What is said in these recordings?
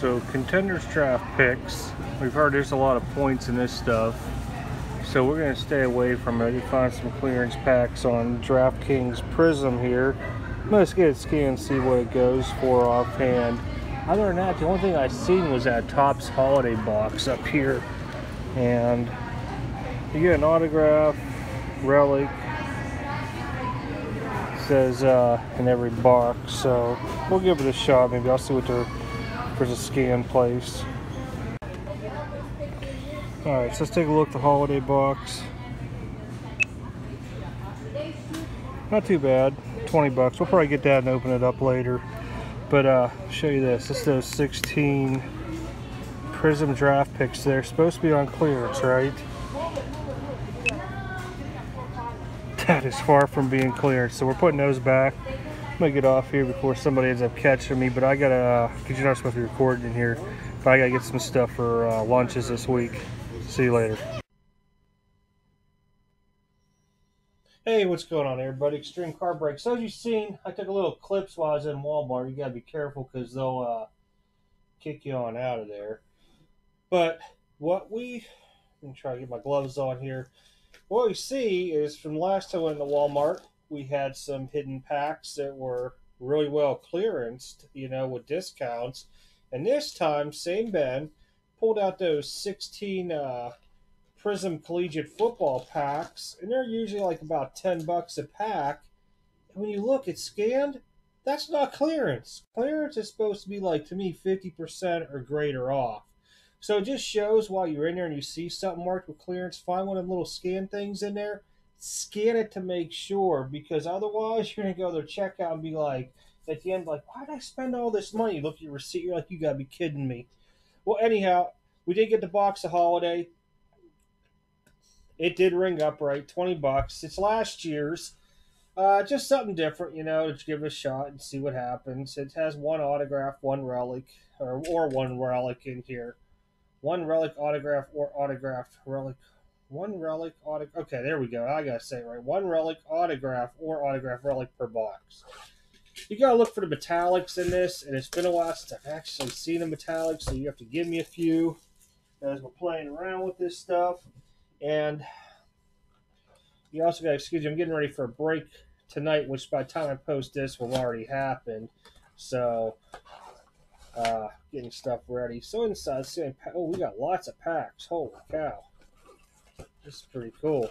So contenders draft picks. We've heard there's a lot of points in this stuff. So we're going to stay away from it. You find some clearance packs on DraftKings Prism here. Let's get it scanned see what it goes for offhand. Other than that, the only thing I seen was that Topps holiday box up here. And you get an autograph, relic, says uh, in every box. So we'll give it a shot. Maybe I'll see what there, there's a scan place. Alright, so let's take a look at the holiday box. Not too bad. 20 bucks. We'll probably get that and open it up later. But uh show you this. This is those 16 Prizm draft picks. They're supposed to be on clearance, right? That is far from being cleared. So we're putting those back. I'm gonna get off here before somebody ends up catching me. But I gotta, uh, cause you're not supposed to be recording in here. But I gotta get some stuff for uh, lunches this week. See you later. Hey, what's going on, everybody? Extreme Card Breaks. So as you've seen, I took a little clips while I was in Walmart. You gotta be careful because they'll uh, kick you on out of there. But what we, let me try to get my gloves on here. What we see is from last time I went to Walmart, we had some hidden packs that were really well clearanced, you know, with discounts. And this time, same Ben pulled out those 16 uh, Prizm Collegiate football packs, and they're usually like about 10 bucks a pack. And when you look at scanned, that's not clearance. Clearance is supposed to be like, to me, 50% or greater off. So it just shows while you're in there and you see something marked with clearance, find one of them little scan things in there, scan it to make sure, because otherwise you're to go to checkout and be like, at the end, like, why did I spend all this money? Look at your receipt, you're like, you got to be kidding me. Well, anyhow, we did get the box of holiday. It did ring up right, 20 bucks. It's last year's. Uh, just something different, you know, to give it a shot and see what happens. It has one autograph, one relic, or, or one relic in here. One relic autograph or autographed relic. One relic autograph. Okay, there we go. I gotta say right. One relic autograph or autograph relic per box. You gotta look for the metallics in this, and it's been a while since I've actually seen a metallic, so you have to give me a few as we're playing around with this stuff. And you also got to excuse me, I'm getting ready for a break tonight, which by the time I post this will already happen. So, uh, getting stuff ready. So inside, oh, we got lots of packs. Holy cow! This is pretty cool.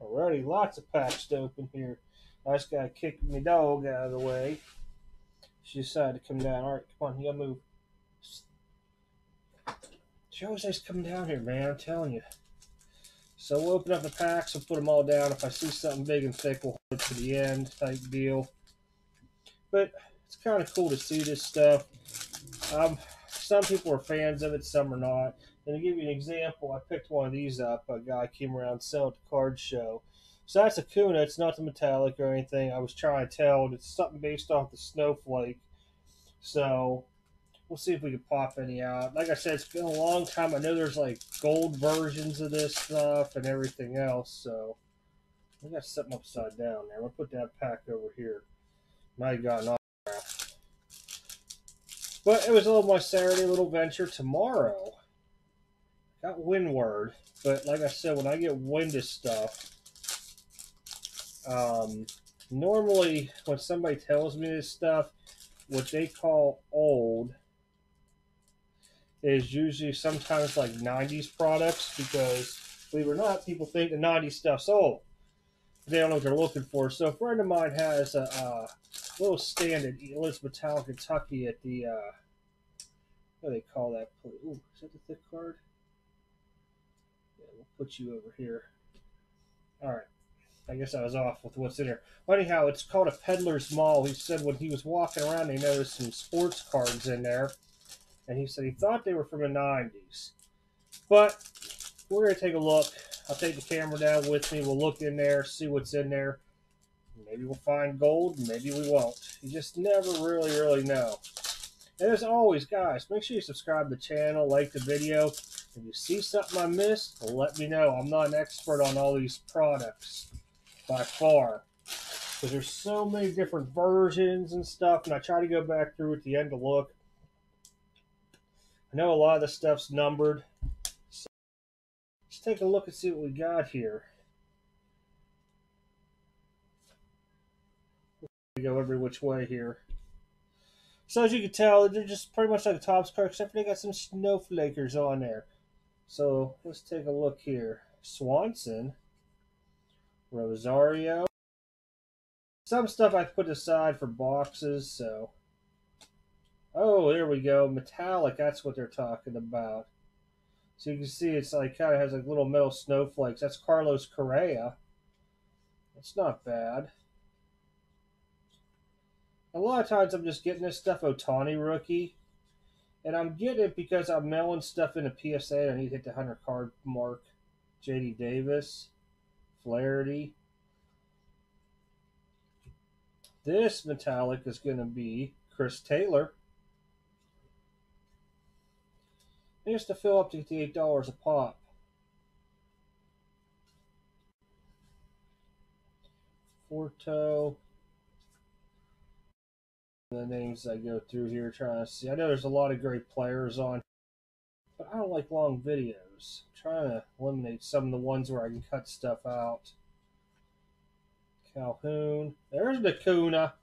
Already, lots of packs to open here. I just gotta kick my dog out of the way. She decided to come down. All right, come on, you gotta move. She always likes coming down here, man. I'm telling you. So we'll open up the packs. We'll put them all down. If I see something big and thick, we'll hold it to the end type deal. But it's kind of cool to see this stuff. Um, some people are fans of it, some are not. And to give you an example, I picked one of these up. A guy came around selling at the card show. So that's Acuna. It's not the metallic or anything. I was trying to tell. It's something based off the snowflake. So we'll see if we can pop any out. Like I said, it's been a long time. I know there's like gold versions of this stuff and everything else. So I got something upside down there. Gonna put that pack over here. Might have gotten autograph. But it was a little my Saturday little venture. Tomorrow, got windward. But like I said, when I get wind of stuff, um, normally when somebody tells me this stuff, what they call old is usually sometimes like 90s products because, believe it or not, people think the 90s stuff's old. They don't know what they're looking for. So a friend of mine has a, a little stand at Elizabethtown, Kentucky at the, uh, what do they call that? Ooh, is that the thick card? Put you over here. All right. I guess I was off with what's in here. But anyhow, it's called a peddler's mall. He said when he was walking around, he noticed some sports cards in there and he said he thought they were from the 90s. But we're going to take a look. I'll take the camera down with me. We'll look in there, see what's in there. Maybe we'll find gold, maybe we won't. You just never really, really know. And as always, guys, make sure you subscribe to the channel, like the video. If you see something I missed, let me know. I'm not an expert on all these products by far. because there's so many different versions and stuff, and I try to go back through at the end to look. I know a lot of the stuff's numbered. So let's take a look and see what we got here. We go every which way here. So as you can tell, they're just pretty much like a Topps card, except for they got some snowflakers on there. So let's take a look here. Swanson, Rosario. Some stuff I put aside for boxes, so. Oh, there we go. Metallic, that's what they're talking about. So you can see it's like kind of has like little metal snowflakes. That's Carlos Correa. It's not bad. A lot of times I'm just getting this stuff Ohtani rookie. And I'm getting it because I'm mailing stuff in a PSA. I need to hit the 100 card mark. JD Davis, Flaherty. This metallic is going to be Chris Taylor. And just to fill up to get the $8 a pop. Forto. The names I go through here trying to see. I know there's a lot of great players on, but I don't like long videos. I'm trying to eliminate some of the ones where I can cut stuff out. Calhoun. There's the Acuna.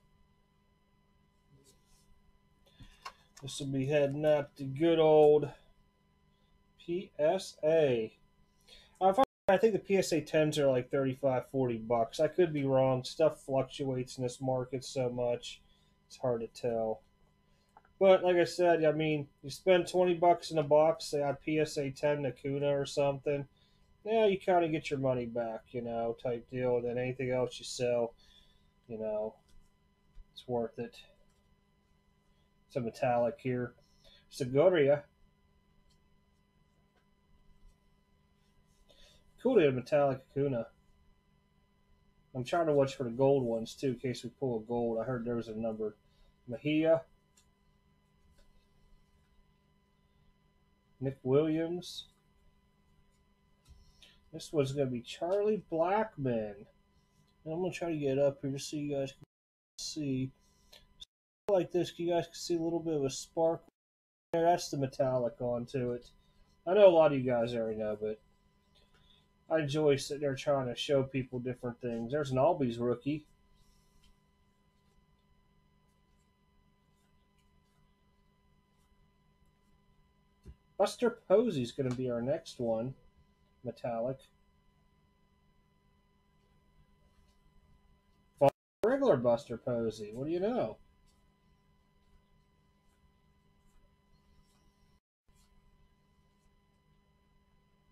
This will be heading up to good old PSA. Uh, I think the PSA 10s are like 35, 40 bucks. I could be wrong. Stuff fluctuates in this market so much. It's hard to tell. But like I said, I mean, you spend 20 bucks in a box, say on PSA 10 Acuna or something, yeah, you kind of get your money back, you know, type deal. And then anything else you sell, you know, it's worth it. A metallic here. Segoria Cool to get a metallic Acuna. I'm trying to watch for the gold ones too, in case we pull a gold. I heard there was a number. Mejia. Nick Williams. This one's going to be Charlie Blackmon. And I'm going to try to get up here just so you guys can see. Like this, you guys can see a little bit of a spark there. That's the metallic onto it. I know a lot of you guys already know, but I enjoy sitting there trying to show people different things. There's an Albies rookie. Buster Posey's going to be our next one. Metallic. Regular Buster Posey. What do you know?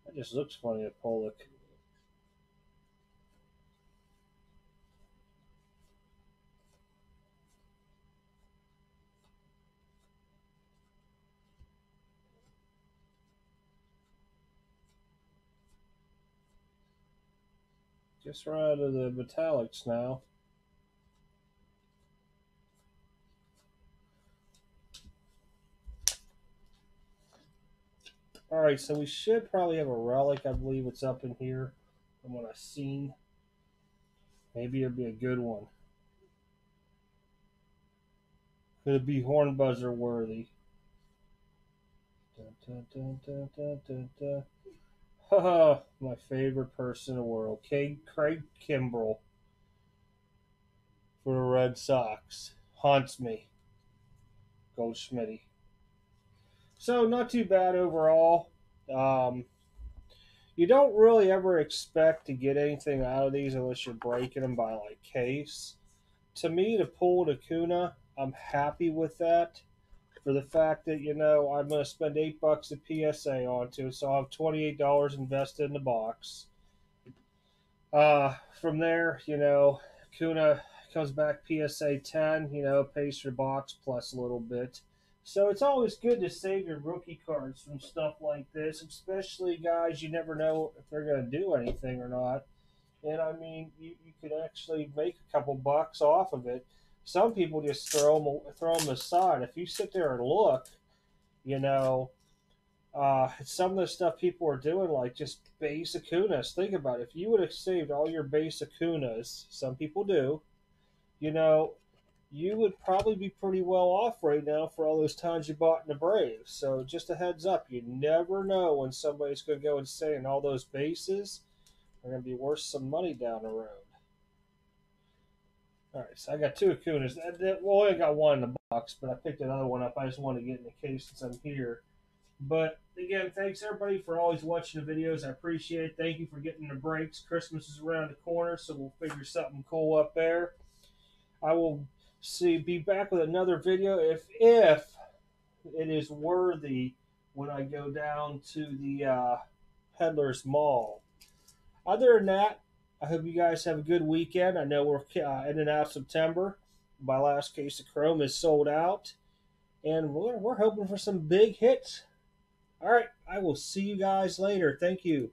That just looks funny at Pollock. Out of the metallics now. All right, so we should probably have a relic. I believe it's up in here from what I've seen. Maybe it'll be a good one. Could it be horn buzzer worthy? Dun, dun, dun, my favorite person in the world, Craig, Craig Kimbrel for the Red Sox. Haunts me. Goldschmidt. So not too bad overall. Um, you don't really ever expect to get anything out of these unless you're breaking them by like case. To me, to pull Acuna, I'm happy with that. For the fact that you know I'm going to spend eight bucks at PSA onto, it, so I'll have twenty eight dollars invested in the box. Uh, from there, you know, Acuna comes back PSA ten, you know, pays for box plus a little bit. So it's always good to save your rookie cards from stuff like this, especially guys you never know if they're going to do anything or not. And I mean, you, you could actually make a couple bucks off of it. Some people just throw them throw them aside. If you sit there and look, you know, uh, some of the stuff people are doing, like just base Acunas. Think about it. If you would have saved all your base Acunas, some people do, you know, you would probably be pretty well off right now for all those times you bought in the Braves. So just a heads up, you never know when somebody's going to go insane. All those bases are going to be worth some money down the road. All right, so I got two Acunas. Well, I got one in the box, but I picked another one up. I just wanted to get in the case since I'm here. But again, thanks everybody for always watching the videos. I appreciate it. Thank you for getting the breaks. Christmas is around the corner, so we'll figure something cool up there. I will see be back with another video if if it is worthy when I go down to the uh, Peddler's Mall. Other than that, I hope you guys have a good weekend. I know we're uh, ending out September. My last case of Chrome is sold out, and we're, we're hoping for some big hits. All right, I will see you guys later. Thank you.